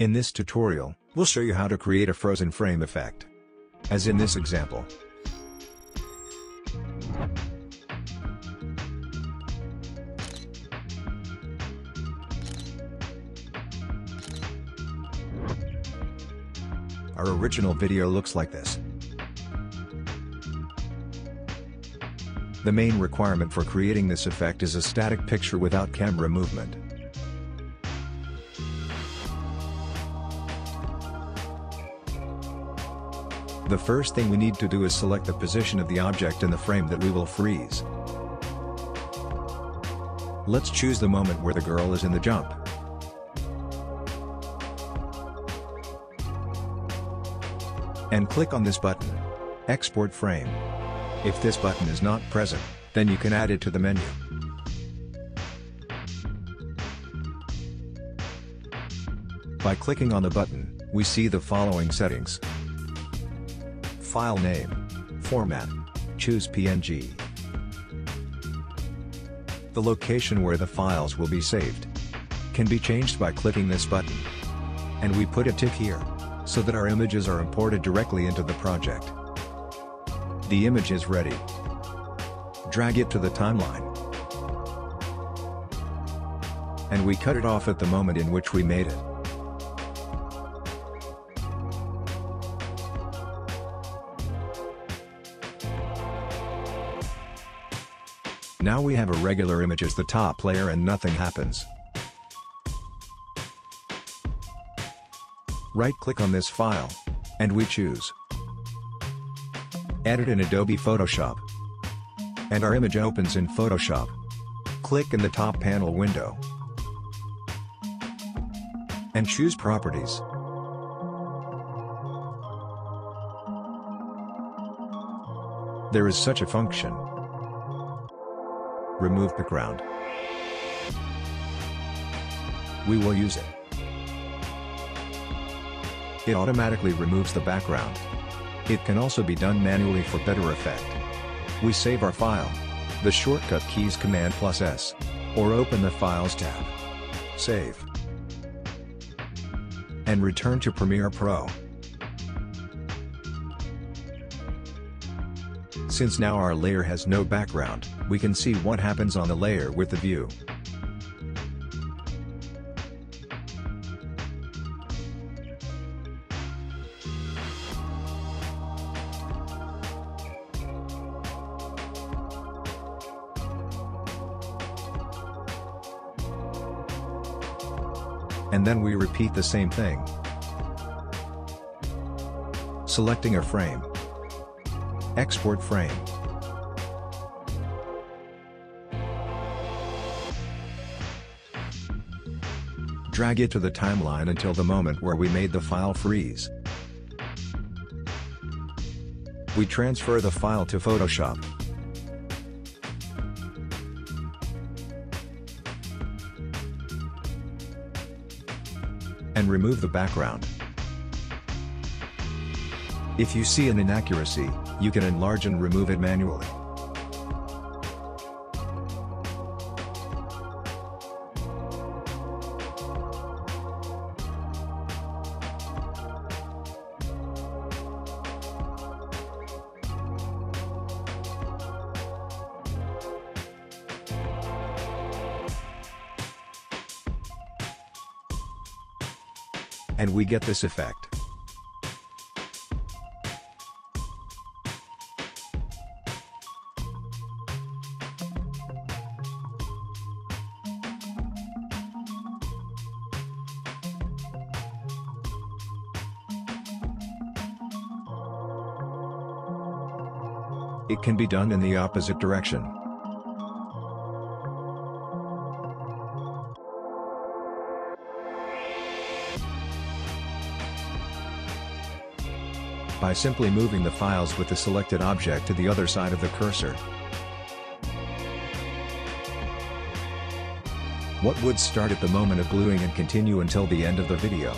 In this tutorial, we'll show you how to create a frozen frame effect. As in this example. Our original video looks like this. The main requirement for creating this effect is a static picture without camera movement. The first thing we need to do is select the position of the object in the frame that we will freeze. Let's choose the moment where the girl is in the jump. And click on this button. Export frame. If this button is not present, then you can add it to the menu. By clicking on the button, we see the following settings. File name. Format. Choose PNG. The location where the files will be saved can be changed by clicking this button. And we put a tick here, so that our images are imported directly into the project. The image is ready. Drag it to the timeline. And we cut it off at the moment in which we made it. Now we have a regular image as the top layer and nothing happens. Right-click on this file. And we choose Edit in Adobe Photoshop. And our image opens in Photoshop. Click in the top panel window. And choose Properties. There is such a function. Remove background. We will use it. It automatically removes the background. It can also be done manually for better effect. We save our file. The shortcut keys Command plus S. Or open the Files tab. Save. And return to Premiere Pro. Since now our layer has no background, we can see what happens on the layer with the view. And then we repeat the same thing. Selecting a frame. Export frame. Drag it to the timeline until the moment where we made the file freeze. We transfer the file to Photoshop. And remove the background. If you see an inaccuracy, you can enlarge and remove it manually. And we get this effect. It can be done in the opposite direction. By simply moving the files with the selected object to the other side of the cursor. What would start at the moment of gluing and continue until the end of the video.